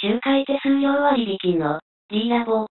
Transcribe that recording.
仲介手数料割引の D ラボ。